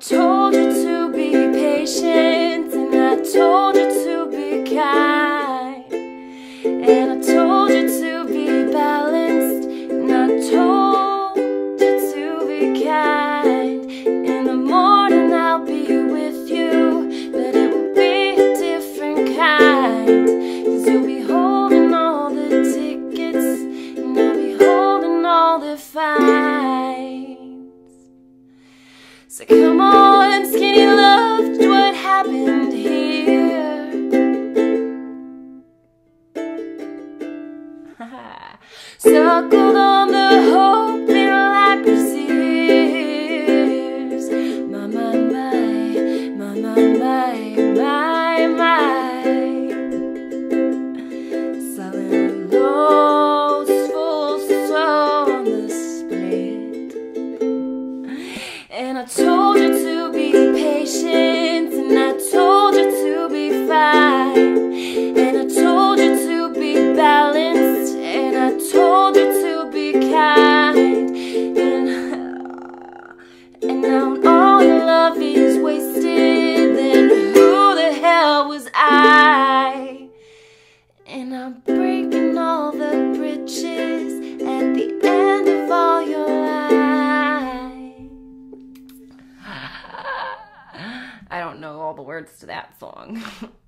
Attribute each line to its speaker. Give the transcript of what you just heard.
Speaker 1: told you to be patient, and I told you to be kind, and I told you to be balanced, and I told you to be kind. In the morning I'll be with you, but it will be a different kind. Cause you'll be holding all the tickets, and I'll be holding all the fines. So come on, skinny love, what happened here? Suckled on the hope that life perseveres. My, my, my, my, my, my, my, my. And I told you to be patient, and I told you to be fine, and I told you to be balanced, and I told you to be kind, and and now all your love is wasted. Then who the hell was I? And I'm all the words to that song.